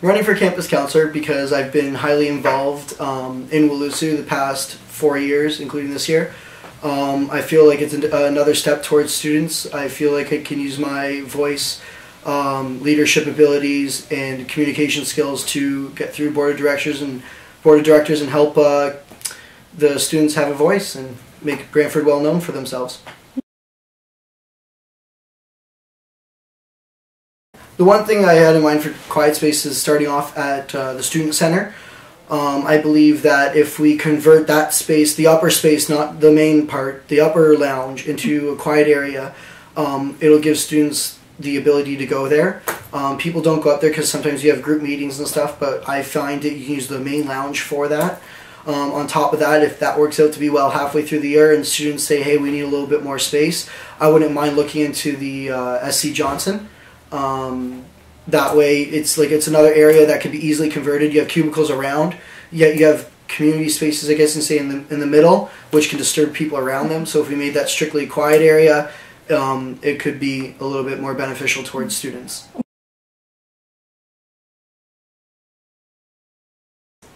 running for campus counselor because I've been highly involved um, in WLUSU the past four years, including this year. Um, I feel like it's an, another step towards students. I feel like I can use my voice, um, leadership abilities, and communication skills to get through board of directors and board of directors and help uh, the students have a voice and make Brantford well known for themselves. The one thing I had in mind for Quiet Space is starting off at uh, the Student Center. Um, I believe that if we convert that space, the upper space, not the main part, the upper lounge, into a quiet area, um, it'll give students the ability to go there. Um, people don't go up there because sometimes you have group meetings and stuff, but I find that you can use the main lounge for that. Um, on top of that, if that works out to be well halfway through the year and students say, hey, we need a little bit more space, I wouldn't mind looking into the uh, SC Johnson. Um, that way, it's like it's another area that can be easily converted. You have cubicles around, yet you have community spaces, I guess, and say in the in the middle, which can disturb people around them. So if we made that strictly quiet area, um, it could be a little bit more beneficial towards students.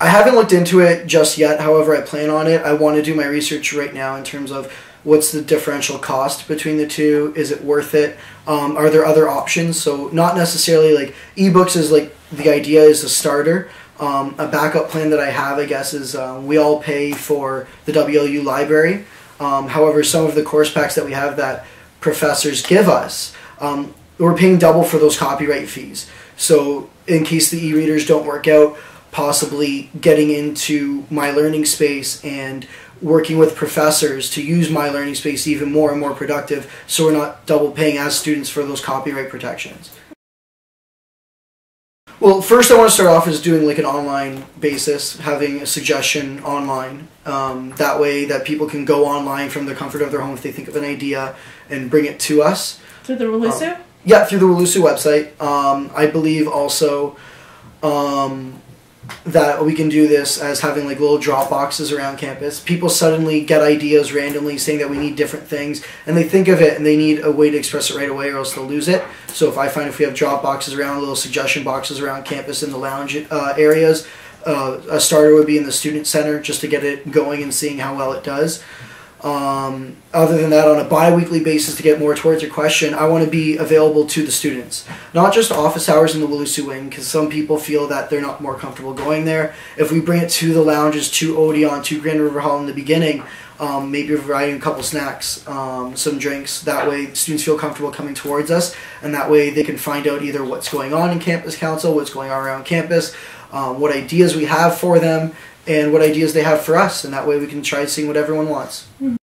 I haven't looked into it just yet. However, I plan on it. I want to do my research right now in terms of what's the differential cost between the two. Is it worth it? Um, are there other options? So not necessarily like ebooks is like the idea is a starter. Um, a backup plan that I have, I guess, is um, we all pay for the WLU library. Um, however, some of the course packs that we have that professors give us, um, we're paying double for those copyright fees. So in case the e-readers don't work out, possibly getting into my learning space and working with professors to use my learning space even more and more productive so we're not double paying as students for those copyright protections. Well, first I want to start off as doing like an online basis, having a suggestion online. Um, that way that people can go online from the comfort of their home if they think of an idea and bring it to us. Through the WLUSU? Um, yeah, through the WLUSU website. Um, I believe also um, that we can do this as having like little drop boxes around campus. People suddenly get ideas randomly saying that we need different things and they think of it and they need a way to express it right away or else they'll lose it. So if I find if we have drop boxes around, little suggestion boxes around campus in the lounge uh, areas, uh, a starter would be in the student center just to get it going and seeing how well it does. Um, other than that, on a bi-weekly basis, to get more towards your question, I want to be available to the students. Not just office hours in the WLUSU wing, because some people feel that they're not more comfortable going there. If we bring it to the lounges, to Odeon, to Grand River Hall in the beginning, um, maybe providing a couple snacks, um, some drinks. That way, students feel comfortable coming towards us, and that way they can find out either what's going on in campus council, what's going on around campus, um, what ideas we have for them, and what ideas they have for us, and that way we can try seeing what everyone wants. Mm -hmm.